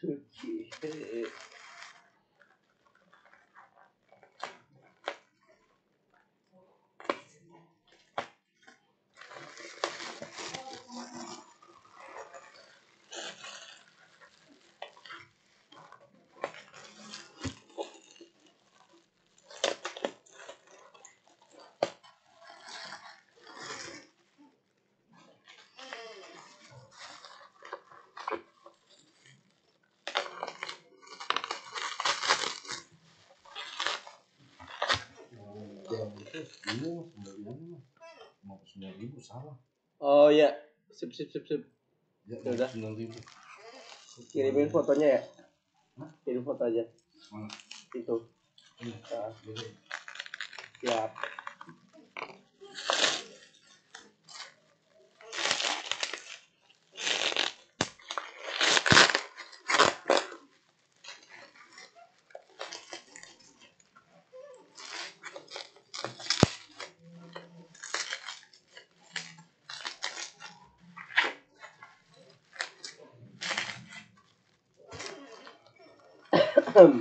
Türkiye ini sembilan mau sembilan ribu salah. Oh ya, sip sip sip sip. Ya, Ya udah. sembilan ribu. Kirimin fotonya ya. Hah? Kirim foto aja. Mana? Itu. Ini. Nah, Ini. siap. từng.